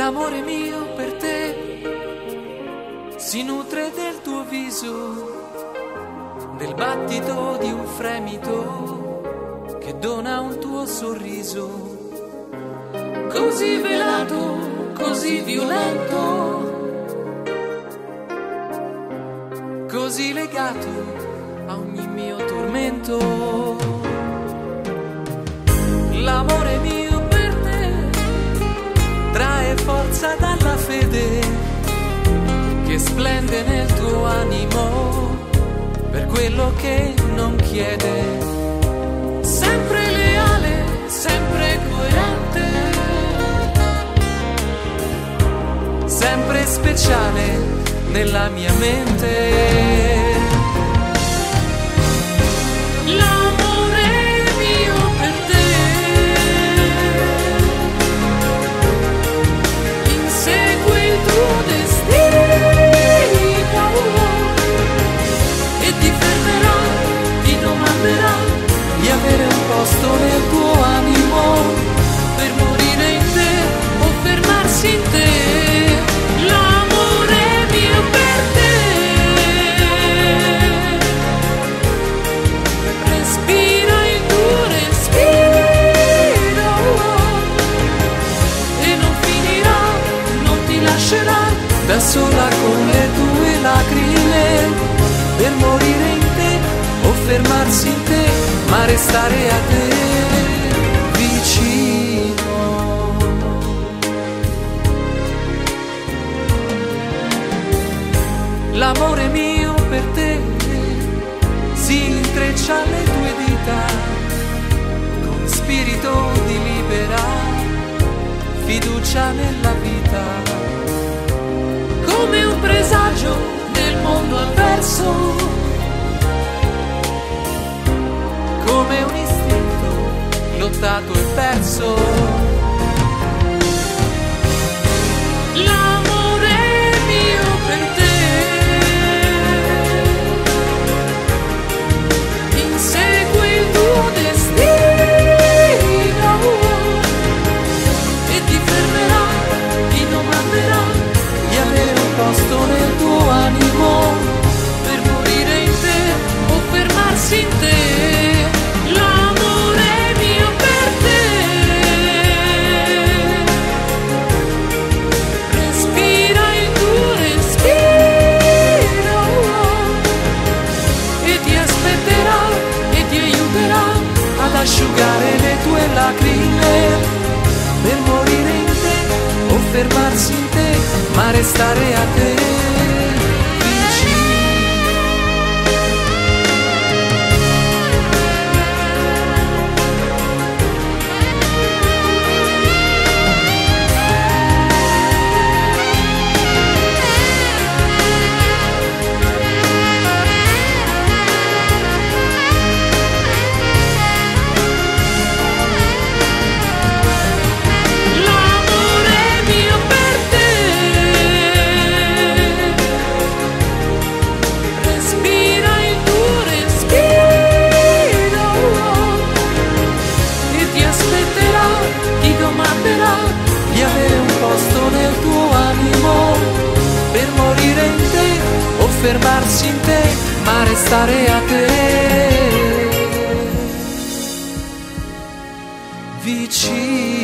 L'amore mio per te si nutre del tuo viso, del battito di un fremito che dona un tuo sorriso. Così velato, così violento, così legato a ogni mio tormento. L'amore mio forza dalla fede che splende nel tuo animo per quello che non chiede. Sempre leale, sempre coerente, sempre speciale nella mia mente. Sola con le tue lacrime per morire in te o fermarsi in te, ma restare a te vicino. L'amore mio per te si intreccia alle tue dita avverso, come un istinto lottato e perso. L'amore mio per te insegui il tuo destino e ti fermerà, ti domanderà di avere un posto asciugare le tue lacrime. Per morire in te o fermarsi in te, ma restare a te ma restare a te vicino.